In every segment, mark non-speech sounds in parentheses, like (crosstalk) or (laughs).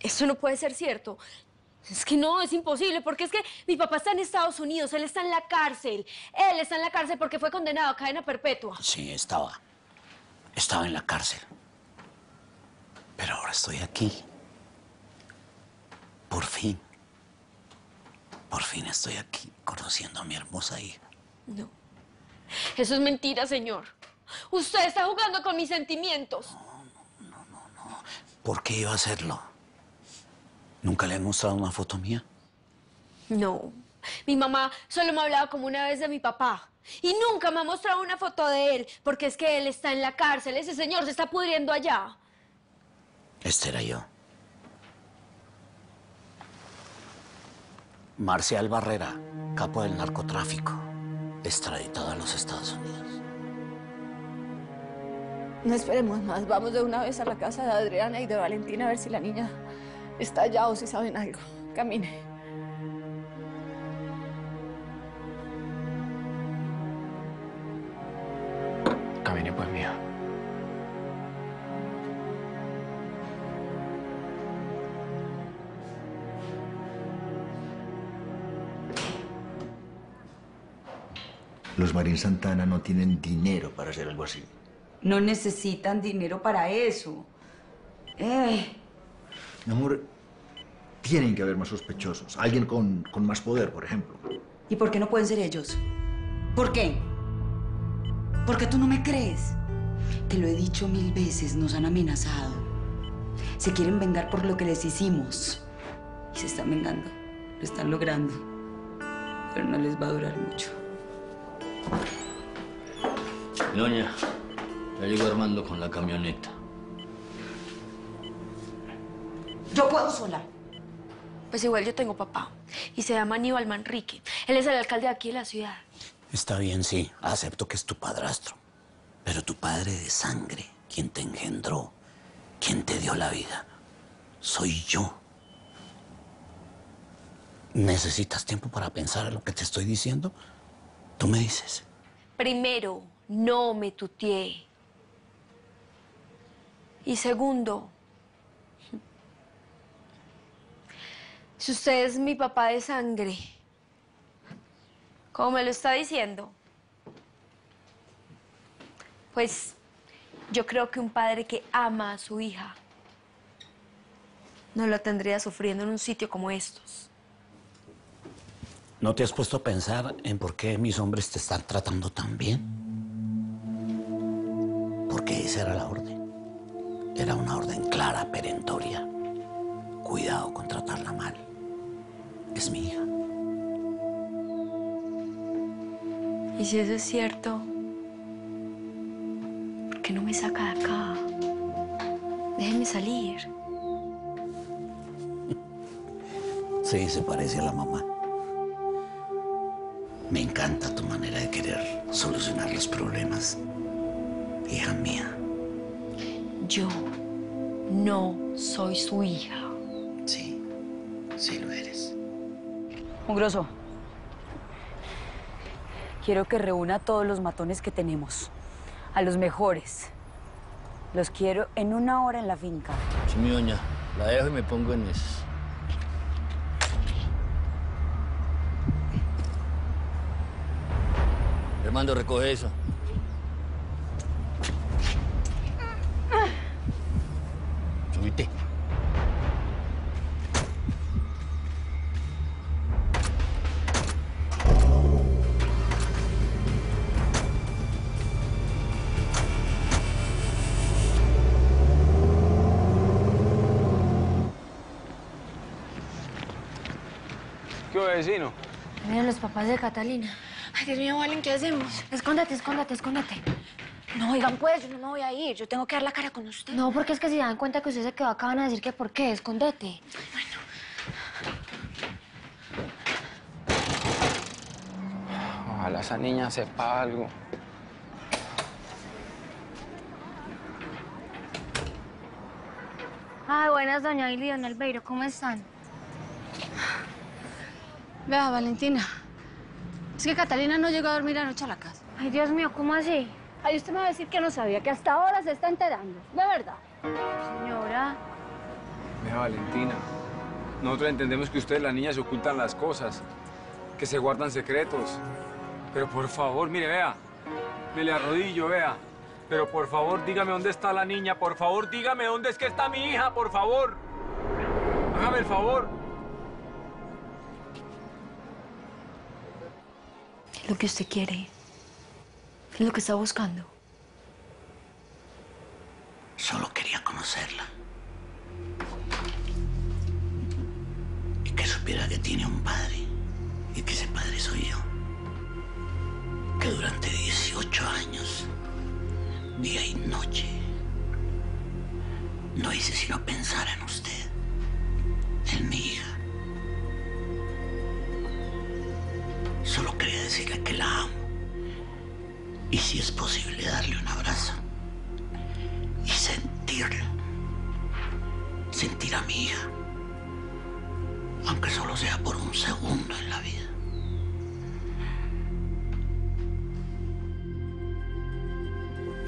Eso no puede ser cierto. Es que no, es imposible, porque es que mi papá está en Estados Unidos, él está en la cárcel. Él está en la cárcel porque fue condenado a cadena perpetua. Sí, estaba. Estaba en la cárcel. Pero ahora estoy aquí. Por fin. Por fin estoy aquí conociendo a mi hermosa hija. No. Eso es mentira, señor. Usted está jugando con mis sentimientos. ¿Por qué iba a hacerlo? ¿Nunca le he mostrado una foto mía? No. Mi mamá solo me ha hablado como una vez de mi papá. Y nunca me ha mostrado una foto de él, porque es que él está en la cárcel. Ese señor se está pudriendo allá. Este era yo. Marcial Barrera, capo del narcotráfico, extraditado a los Estados Unidos. No esperemos más. Vamos de una vez a la casa de Adriana y de Valentina a ver si la niña está allá o si saben algo. Camine. Camine pues, mía. Los Marín Santana no tienen dinero para hacer algo así. No necesitan dinero para eso. Eh, Mi amor, tienen que haber más sospechosos. Alguien con, con más poder, por ejemplo. ¿Y por qué no pueden ser ellos? ¿Por qué? ¿Por qué tú no me crees? Te lo he dicho mil veces, nos han amenazado. Se quieren vengar por lo que les hicimos. Y se están vengando. Lo están logrando. Pero no les va a durar mucho. Doña, ya llegó Armando con la camioneta. Sola. Pues igual yo tengo papá. Y se llama Aníbal Manrique. Él es el alcalde de aquí de la ciudad. Está bien, sí, acepto que es tu padrastro. Pero tu padre de sangre, quien te engendró, quien te dio la vida, soy yo. ¿Necesitas tiempo para pensar en lo que te estoy diciendo? Tú me dices. Primero, no me tuteé. Y segundo, si usted es mi papá de sangre, como me lo está diciendo, pues yo creo que un padre que ama a su hija no lo tendría sufriendo en un sitio como estos. ¿No te has puesto a pensar en por qué mis hombres te están tratando tan bien? Porque esa era la orden. Era una orden clara, perentoria. Cuidado con tratarla mal. Es mi hija. Y si eso es cierto, ¿por qué no me saca de acá? Déjeme salir. (laughs) Sí, se parece a la mamá. Me encanta tu manera de querer solucionar los problemas. Hija mía. Yo no soy su hija. Sí, sí lo eres. Mugroso. Quiero que reúna todos los matones que tenemos. A los mejores. Los quiero en una hora en la finca. Sí, mi doña, la dejo y me pongo en eso. Armando, recoge eso. ¿Qué hubo, vecino? Miren los papás de Catalina. Ay, Dios mío, Valen, ¿qué hacemos? Escóndete, escóndete, escóndete. No, oigan, pues, yo no me voy a ir. Yo tengo que dar la cara con usted. No, porque es que si dan cuenta que usted se quedó acá van a decir que por qué. Escóndete. Ojalá esa niña sepa algo. Ay, buenas, doña Ili y don Albeiro. ¿Cómo están? Vea, Valentina. Es que Catalina no llegó a dormir anoche a la casa. Ay, Dios mío, ¿cómo así? Ay, usted me va a decir que no sabía, que hasta ahora se está enterando. De verdad. Señora, Vea, Valentina. Nosotros entendemos que ustedes, las niñas, se ocultan las cosas, que se guardan secretos. Pero por favor, mire, vea. Me le arrodillo, vea. Pero por favor, dígame dónde está la niña. Por favor, dígame dónde es que está mi hija, por favor. Hágame el favor. Lo que usted quiere. Lo que está buscando. Solo quería conocerla. Y que supiera que tiene un padre. Y que ese padre soy yo. Que durante 18 años, día y noche, no hice sino pensar en usted, en mi Solo quería decirle que la amo. Y si es posible darle un abrazo y sentirla. Sentir a mi hija. Aunque solo sea por un segundo en la vida.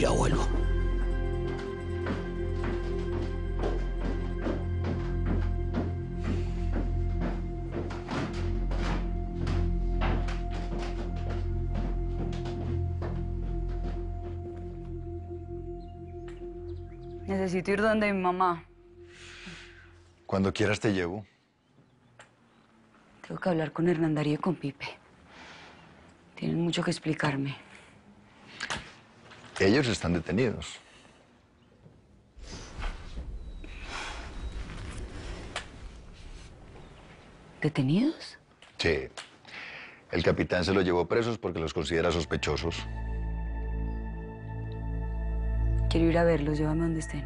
Ya vuelvo. Necesito ir donde mi mamá. Cuando quieras te llevo. Tengo que hablar con Hernán Darío y con Pipe. Tienen mucho que explicarme. Ellos están detenidos. ¿Detenidos? Sí. El capitán se los llevó presos porque los considera sospechosos. Quiero ir a verlos, llévame donde estén.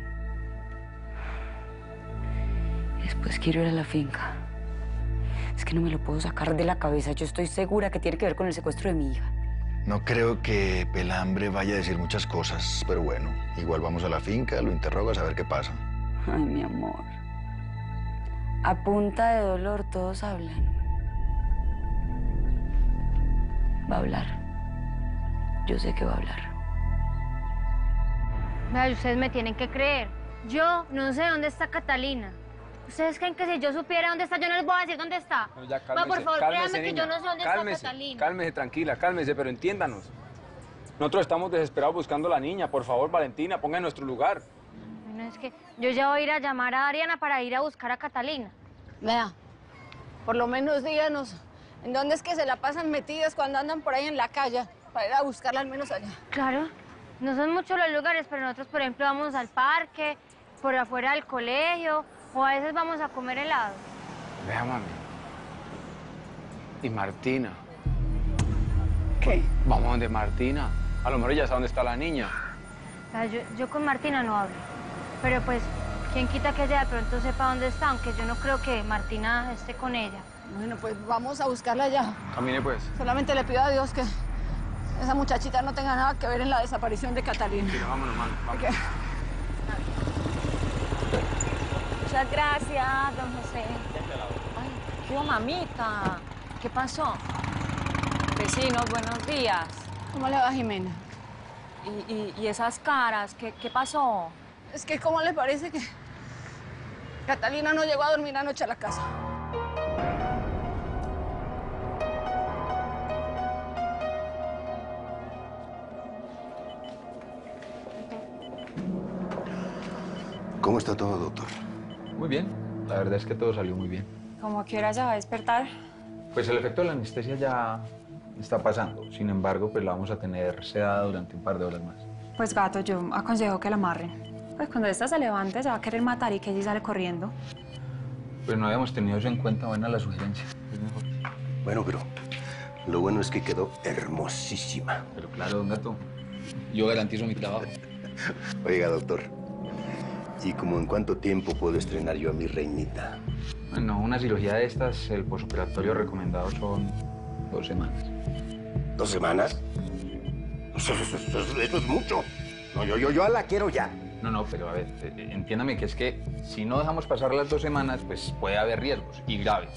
Después quiero ir a la finca. Es que no me lo puedo sacar de la cabeza. Yo estoy segura que tiene que ver con el secuestro de mi hija. No creo que Pelambre vaya a decir muchas cosas, pero bueno, igual vamos a la finca, lo interrogas a ver qué pasa. Ay, mi amor. A punta de dolor todos hablan. Va a hablar. Yo sé que va a hablar. Vea, ustedes me tienen que creer. Yo no sé dónde está Catalina. ¿Ustedes creen que si yo supiera dónde está, yo no les voy a decir dónde está? No, ya, cálmese, por favor, cálmese, créanme que yo no sé dónde cálmese, está Catalina. Cálmese, tranquila, cálmese, pero entiéndanos. Nosotros estamos desesperados buscando a la niña. Por favor, Valentina, ponga en nuestro lugar. Bueno, es que yo ya voy a ir a llamar a Ariana para ir a buscar a Catalina. Vea, por lo menos díganos en dónde es que se la pasan metidas cuando andan por ahí en la calle, para ir a buscarla al menos allá. Claro, no son muchos los lugares, pero nosotros, por ejemplo, vamos al parque, por afuera del colegio, o a veces vamos a comer helado. Vea, mami. Y Martina. ¿Qué? Vamos donde Martina. A lo mejor ella sabe dónde está la niña. O sea, yo, yo con Martina no hablo. Pero pues, ¿quién quita que ella de pronto sepa dónde está? Aunque yo no creo que Martina esté con ella. Bueno, pues vamos a buscarla allá. Camine, pues. Solamente le pido a Dios que esa muchachita no tenga nada que ver en la desaparición de Catalina. Mira, vámonos. Vamos. ¿Qué? Muchas gracias, don José. Ay, ¿qué mamita? ¿Qué pasó? Vecinos, buenos días. ¿Cómo le va, Jimena? ¿Y, y- y esas caras? ¿Qué, qué pasó? Es que, ¿cómo le parece que Catalina no llegó a dormir anoche a la casa? ¿Cómo está todo, doctor? Muy bien. La verdad es que todo salió muy bien. ¿Cómo a qué hora ya va a despertar? Pues el efecto de la anestesia ya está pasando. Sin embargo, pues la vamos a tener sedada durante un par de horas más. Pues gato, yo aconsejo que la amarren. Pues cuando esta se levante se va a querer matar y que ella sale corriendo. Pues no habíamos tenido eso en cuenta, buena la sugerencia. Es mejor. Bueno, pero lo bueno es que quedó hermosísima. Pero claro, don Gato, yo garantizo mi trabajo. Oiga, doctor, ¿y como en cuánto tiempo puedo estrenar yo a mi reinita? Bueno, una cirugía de estas, el posoperatorio recomendado son dos semanas. ¿Dos semanas? Eso, eso- eso- eso- es mucho. No, yo, yo, yo la quiero ya. No, no, pero a ver, eh, eh, entiéndame que es que si no dejamos pasar las dos semanas, pues puede haber riesgos y graves.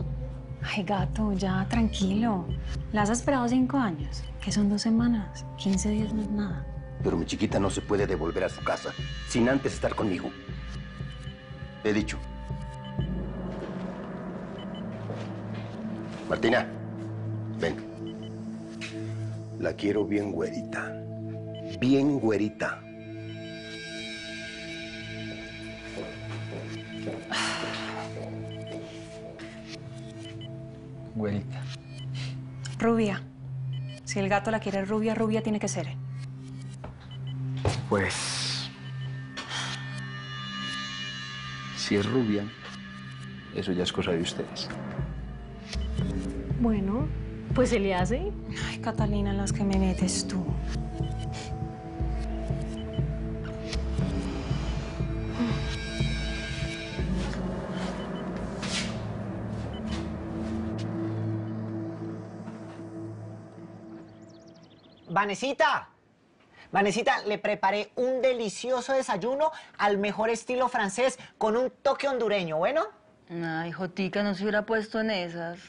Ay, gato, ya, tranquilo. La has esperado cinco años, que son dos semanas. 15 días no es nada pero mi chiquita no se puede devolver a su casa sin antes estar conmigo. He dicho. Martina, ven. La quiero bien güerita. Bien güerita. Güerita. Rubia. Si el gato la quiere rubia, rubia tiene que ser. ¿eh? Pues... Si es rubia, eso ya es cosa de ustedes. Bueno, pues se le hace. Ay, Catalina, en las que me metes tú. Vanesita, Vanesita, le preparé un delicioso desayuno al mejor estilo francés con un toque hondureño, ¿bueno? Ay, Jotica, no se hubiera puesto en esas.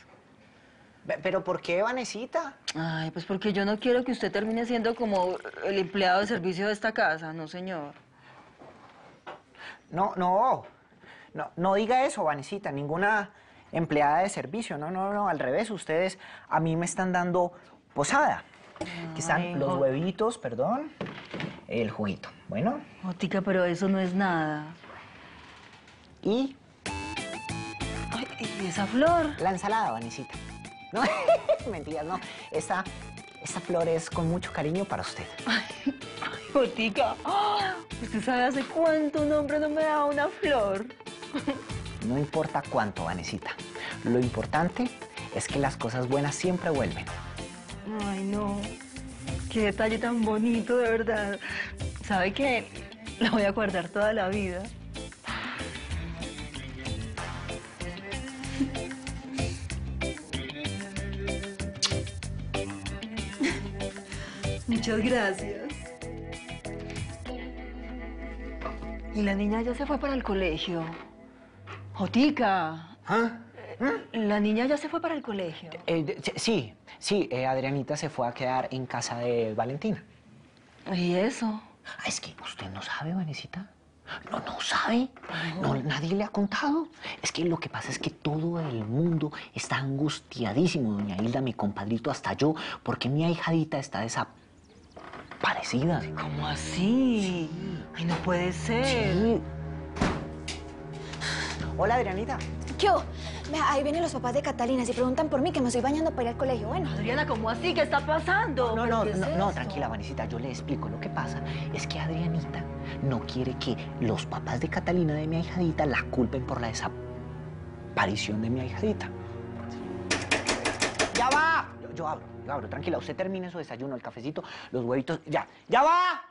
¿Pero por qué, Vanesita? Ay, pues porque yo no quiero que usted termine siendo como el empleado de servicio de esta casa, no, señor. No, no, no, no diga eso, Vanesita, ninguna empleada de servicio, no, no, no, al revés, ustedes a mí me están dando posada. Aquí están Ay, los huevitos, perdón, el juguito, bueno, Jotica, pero eso no es nada. y Ay, ¿y esa flor? la ensalada, Vanesita. No, (laughs) mentiras, no, esta, esta flor es con mucho cariño para usted. Jotica, ¡ah! ¿usted sabe hace cuánto un hombre no me da una flor? No importa cuánto, Vanesita, lo importante es que las cosas buenas siempre vuelven. Ay, no. Qué detalle tan bonito, de verdad. ¿Sabe qué? La voy a guardar toda la vida. Muchas gracias. Y la niña ya se fue para el colegio. Jotica. ¿Ah? La niña ya se fue para el colegio. Eh, sí, sí, eh, Adrianita se fue a quedar en casa de Valentina. ¿Y eso? Ah, es que usted no sabe, Vanesita. No, no sabe. No, nadie le ha contado. Es que lo que pasa es que todo el mundo está angustiadísimo, doña Hilda, mi compadrito, hasta yo, porque mi ahijadita está desaparecida. ¿Cómo así? Ay, no puede ser. Sí. Hola, Adrianita. Yo, vea, ahí vienen los papás de Catalina. Si preguntan por mí, que me estoy bañando para ir al colegio. Bueno. Adriana, ¿cómo así? ¿Qué está pasando? No, ¿Pero no, qué es no, no, esto? tranquila, Vanesita, yo le explico. Lo que pasa es que Adrianita no quiere que los papás de Catalina, de mi ahijadita, la culpen por la desaparición de mi ahijadita. ¡Ya va! Yo, yo abro, yo abro, tranquila. Usted termine su desayuno, el cafecito, los huevitos. ¡Ya! ¡Ya va!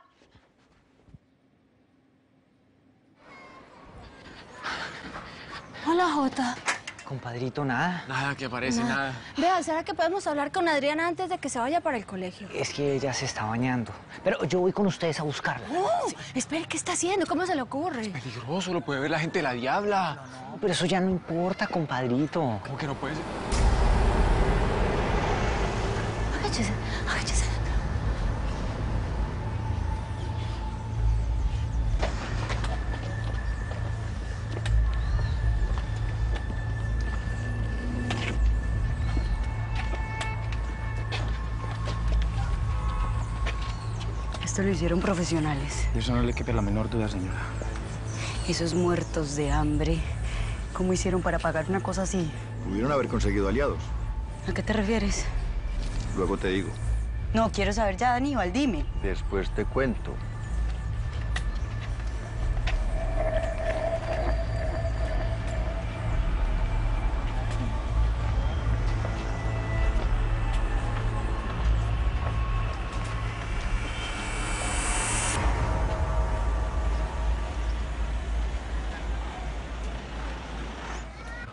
Hola, Jota. Compadrito, nada. Nada que aparece, nada. Vea, ¿será que podemos hablar con Adriana antes de que se vaya para el colegio? Es que ella se está bañando. Pero yo voy con ustedes a buscarla. ¡Oh! Espere, ¿qué está haciendo? ¿Cómo se le ocurre? Peligroso, lo puede ver la gente de la diabla. No, pero eso ya no importa, compadrito. ¿Cómo que no puede ser? Esto lo hicieron profesionales. De eso no le quepa la menor duda, señora. Esos muertos de hambre. ¿Cómo hicieron para pagar una cosa así? Pudieron haber conseguido aliados. ¿A qué te refieres? Luego te digo. No, quiero saber ya, Aníbal, dime. Después te cuento.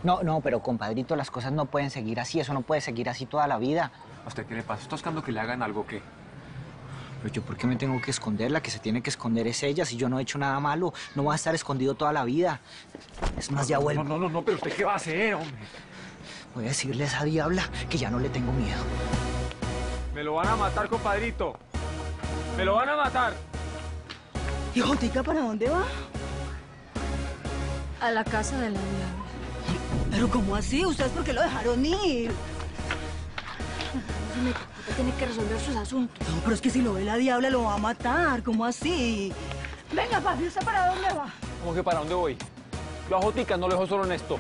No, no, pero compadrito, las cosas no pueden seguir así. Eso no puede seguir así toda la vida. ¿A usted qué le pasa? ¿Está buscando que le hagan algo qué? Pero yo, ¿por qué me tengo que esconder? La que se tiene que esconder es ella. Si yo no he hecho nada malo, no voy a estar escondido toda la vida. Es más, ya vuelvo. No, no, no, no, pero ¿usted qué va a hacer, hombre? Voy a decirle a esa diabla que ya no le tengo miedo. Me lo van a matar, compadrito. Me lo van a matar. ¿Y Jotica para dónde va? A la casa de la diabla. ¿Pero cómo así? ¿Ustedes por qué lo dejaron ir? Tiene que resolver sus asuntos. No, pero es que si lo ve la diabla lo va a matar. ¿Cómo así? Venga, papi, ¿usted para dónde va? ¿Cómo que para dónde voy? Lo ajoticas, no lo dejo solo en esto.